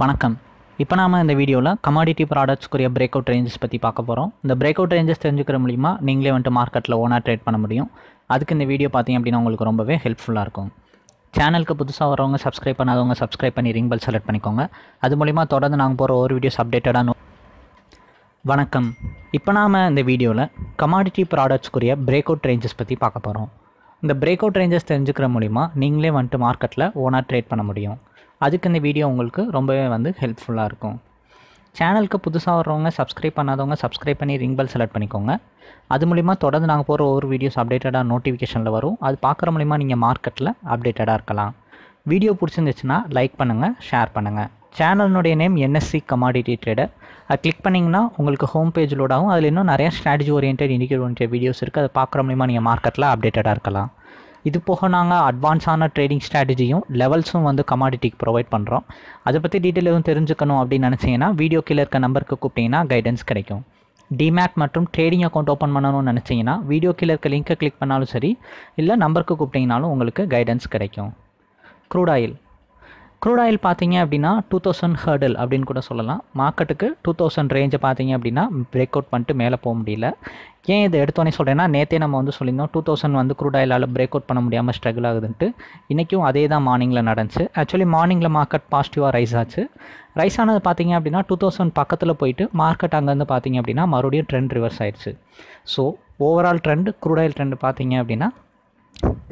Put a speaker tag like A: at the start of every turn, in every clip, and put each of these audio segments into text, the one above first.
A: வணக்கம். இப்போ நாம இந்த வீடியோவில் கமாடிட்டி ப்ராடக்ட்ஸ்க்குரிய பிரேக் அவுட் ரேஞ்சஸ் பற்றி பார்க்க போகிறோம் இந்த பிரேக் அவுட் ரேஞ்சஸ் தெரிஞ்சுக்கிற மூலிமா நீங்களே வந்துட்டு மார்க்கெட்டில் ஓனாக ட்ரேட் பண்ண முடியும். அதுக்கு இந்த வீடியோ பார்த்தீங்க அப்படின்னா உங்களுக்கு ரொம்பவே ஹெல்ப்ஃபுல்லாக இருக்கும். சேனலுக்கு புதுசாக வரவங்க சப்ஸ்கிரைப் பண்ணாதவங்க சப்ஸ்கிரைப் பண்ணி ரிங் பெல் செலக்ட் பண்ணிக்கோங்க. அது மூலிமா தொடர்ந்து நாங்கள் போகிற ஒரு வீடியோஸ் அப்டேட்டடாக வணக்கம். இப்போ நாம் இந்த வீடியோவில் கமாடிட்டி ப்ராடக்ட்ஸ்க்குரிய பிரேக் அவுட் ரேஞ்சஸ் பற்றி பார்க்க போகிறோம் இந்த பிரேக் அவுட் ரேஞ்சஸ் தெரிஞ்சுக்கிற மூலிமா நீங்களே வந்துட்டு மார்க்கெட்டில் ஓனாக ட்ரேட் பண்ண முடியும். அதுக்கு இந்த வீடியோ உங்களுக்கு ரொம்பவே வந்து ஹெல்ப்ஃபுல்லாக இருக்கும். சேனலுக்கு புதுசாக வர்றவங்க சப்ஸ்கிரைப் பண்ணாதவங்க சப்ஸ்கிரைப் பண்ணி ரிங் பெல் செலக்ட் பண்ணிக்கோங்க. அது மூலிமா தொடர்ந்து நாங்கள் போகிற ஒவ்வொரு வீடியோஸ் அப்டேட்டடாக நோட்டிஃபிகேஷனில் வரும். அது பார்க்குற மூலிமா நீங்கள் மார்க்கெட்டில் அப்டேட்டடாக இருக்கலாம். வீடியோ பிடிச்சிருந்துச்சுன்னா லைக் பண்ணுங்கள் ஷேர் பண்ணுங்கள் சேனலினுடைய நேம் என்எஸ்சி கமாடிட்டி ட்ரேடர் அது கிளிக் பண்ணிங்கன்னா உங்களுக்கு ஹோம் பேஜ் லோட் ஆகும். அதில் இன்னும் நிறையா strategy orient indicate orient videos இருக்குது அதை பார்க்குற மூலிமா நீங்கள் மார்க்கெட்டில் அப்டேட்டடாக இருக்கலாம். இது போக நாங்கள் அட்வான்ஸான ட்ரேடிங் ஸ்ட்ராட்டஜியும் லெவல்ஸும் வந்து கமாடிட்டிக்கு ப்ரொவைட் பண்ணுறோம் அதை பற்றி டீட்டெயில் எதுவும் தெரிஞ்சுக்கணும் அப்படின்னு நினச்சிங்கன்னா வீடியோ கீழே இருக்க நம்பருக்கு கூப்பிட்டிங்கன்னா கைடன்ஸ் கிடைக்கும். டிமேட் மற்றும் ட்ரேடிங் அக்கௌண்ட் ஓப்பன் பண்ணணும்னு நினச்சிங்கன்னா வீடியோ கீழே இருக்க லிங்க்கை கிளிக் பண்ணாலும் சரி இல்லை நம்பருக்கு கூப்பிட்டிங்கனாலும் உங்களுக்கு கைடன்ஸ் கிடைக்கும். க்ரூட் ஆயில் க்ரூட் ஆயில் பார்த்தீங்க அப்படின்னா டூ தௌசண்ட் ஹர்டல் அப்படின்னு கூட சொல்லலாம். மார்க்கெட்டுக்கு டூ தௌசண்ட் ரேஞ்சை பார்த்தீங்க அப்படின்னா பிரேக் அவுட் பண்ணிட்டு மேலே போக முடியல. ஏன் இதை எடுத்தோன்னே சொல்கிறேன்னா நேற்றே நம்ம வந்து சொல்லியிருந்தோம் டூ தௌசண்ட் வந்து க்ரூட் ஆயிலால் பிரேக் அவுட் பண்ண முடியாமல் ஸ்ட்ரகிள் ஆகுதுன்ட்டு. இன்றைக்கும் அதே தான் மார்னிங்கில் நடந்துச்சு. ஆக்சுவலி மார்னிங்கில் மார்க்கெட் பாசிட்டிவாக ரைஸ் ஆச்சு. ரைஸ் ஆனது பார்த்தீங்க அப்படின்னா டூ தௌசண்ட் பக்கத்தில் போயிட்டு மார்க்கெட் அங்கேருந்து பார்த்தீங்க அப்படின்னா மறுபடியும் ட்ரெண்ட் ரிவர்ஸ் ஆயிடுச்சு. So overall trend crude oil trend பார்த்தீங்க அப்படின்னா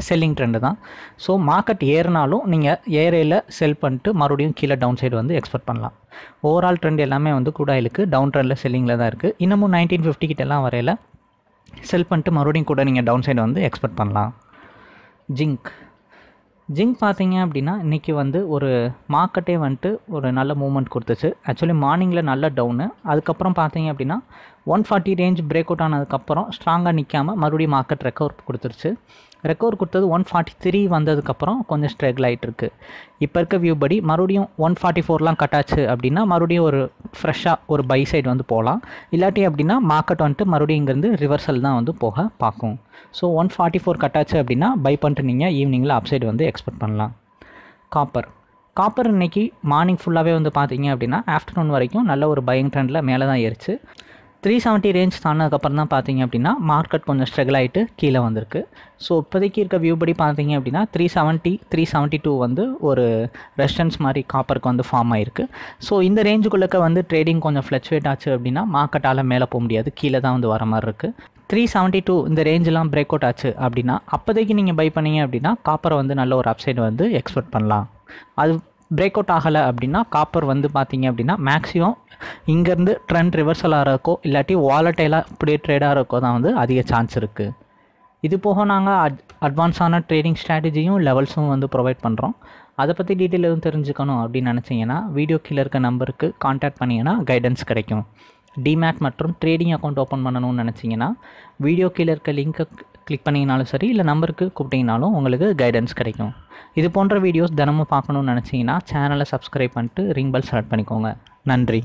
A: செல்லிங் ட்ரெண்டு தான். ஸோ மார்க்கெட் ஏறினாலும் நீங்கள் ஏரையில் செல் பண்ணிட்டு மறுபடியும் கீழே டவுன் சைடு வந்து எக்ஸ்பெக்ட் பண்ணலாம். ஓவரால் ட்ரெண்ட் எல்லாமே வந்து குடாயிலுக்கு டவுன் ட்ரெண்டில் செல்லிங்கில் தான் இருக்குது இன்னமும் நைன்டீன் ஃபிஃப்டி கிட்டலாம் வரையில் செல் பண்ணிட்டு மறுபடியும் கூட நீங்கள் டவுன் சைடு வந்து எக்ஸ்பெக்ட் பண்ணலாம். ஜிங்க் ஜிங்க் பார்த்தீங்க அப்படின்னா இன்றைக்கி வந்து ஒரு மார்க்கெட்டே வந்துட்டு ஒரு நல்ல மூமெண்ட் கொடுத்துச்சு. ஆக்சுவலி மார்னிங்கில் நல்ல டவுனு அதுக்கப்புறம் பார்த்தீங்க அப்படின்னா one forty range break out ஆனதுக்கப்புறம் ஸ்ட்ராங்காக நிற்காமல் மறுபடியும் மார்க்கெட் ரெக்கவர் கொடுத்துருச்சு. ரெக்கவர் கொடுத்தது ஒன் ஃபார்ட்டி த்ரீ வந்ததுக்கப்புறம் கொஞ்சம் ஸ்ட்ரகிள் ஆகிட்டு இருக்கு இப்போ இருக்க வியூ படி மறுபடியும் ஒன் ஃபார்ட்டி ஃபோர்லாம் கட்டாச்சு அப்படின்னா மறுபடியும் ஒரு ஃப்ரெஷ்ஷாக ஒரு பை சைடு வந்து போகலாம் இல்லாட்டி அப்படின்னா மார்க்கெட் வந்துட்டு மறுபடியும் இங்கேருந்து ரிவர்சல் தான் வந்து போக பார்க்கும். ஸோ ஒன் ஃபார்ட்டி ஃபோர் கட்டாச்சு அப்படின்னா பை பண்ணிட்டு நீங்கள் ஈவினிங்கில் அப்சைடு வந்து எக்ஸ்பெக்ட் பண்ணலாம். காப்பர் காப்பர் இன்னைக்கு மார்னிங் ஃபுல்லாகவே வந்து பார்த்தீங்க அப்படின்னா ஆஃப்டர்நூன் வரைக்கும் நல்ல ஒரு பையிங் ட்ரெண்டில் மேலே தான் ஏறிச்சு. த்ரீ செவன்ட்டி ரேஞ்ச் தானதுக்கப்புறம் தான் பார்த்தீங்க அப்படின்னா மார்க்கெட் கொஞ்சம் ஸ்ட்ரகிள் ஆகிட்டு கீழே வந்திருக்கு. ஸோ இப்போதைக்கு இருக்க வியூ படி பார்த்தீங்க அப்படின்னா three seventy three seventy two வந்து ஒரு ரெஸ்டன்ஸ் மாதிரி காப்பருக்கு வந்து ஃபார்ம் ஆயிருக்கு. ஸோ இந்த ரேஞ்சுக்குள்ளக்க வந்து ட்ரேடிங் கொஞ்சம் ஃப்ளக்சுவேட் ஆச்சு அப்படின்னா மார்க்கெட்டால் மேலே போக முடியாது. கீழே தான் வந்து வர மாதிரி இருக்குது த்ரீ செவன்ட்டி டூ இந்த ரேஞ்செலாம் பிரேக் அவுட் ஆச்சு அப்படின்னா அப்போதைக்கு நீங்கள் பை பண்ணீங்க அப்படின்னா காப்பரை வந்து நல்ல ஒரு அப்சைடு வந்து எக்ஸ்பெக்ட் பண்ணலாம். அது பிரேக் அவுட் ஆகலை அப்படின்னா காப்பர் வந்து பார்த்தீங்க அப்படின்னா மேக்ஸிமம் இங்கேருந்து ட்ரெண்ட் ரிவர்சல் ஆகிறக்கோ இல்லாட்டி வாலட்டைலாக இப்படியே ட்ரேடாக இருக்கோ தான் வந்து அதிக சான்ஸ் இருக்குது இது போக நாங்கள் அட் அட்வான்ஸான ட்ரேடிங் ஸ்ட்ராட்டஜியும் லெவல்ஸும் வந்து ப்ரொவைட் பண்ணுறோம் அதை பற்றி டீட்டெயில் எதுவும் தெரிஞ்சுக்கணும் அப்படின்னு நினச்சிங்கன்னா வீடியோ கீழே இருக்க நம்பருக்கு காண்டாக்ட் பண்ணிங்கன்னா கைடன்ஸ் கிடைக்கும். டிமேட் மற்றும் ட்ரேடிங் அக்கௌண்ட் ஓப்பன் பண்ணணும்னு நினச்சிங்கன்னா வீடியோ கீழே இருக்க லிங்க்கை கிளிக் பண்ணிங்கனாலும் சரி இல்லை நம்பருக்கு கூப்பிட்டிங்கனாலும் உங்களுக்கு கைடன்ஸ் கிடைக்கும். இது போன்ற வீடியோஸ் தினமும் பார்க்கணுன்னு நினச்சிங்கன்னா சேனலை சப்ஸ்கிரைப் பண்ணிட்டு ரிங் பெல் செலக்ட் பண்ணிக்கோங்க. நன்றி.